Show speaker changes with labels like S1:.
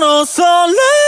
S1: no solo.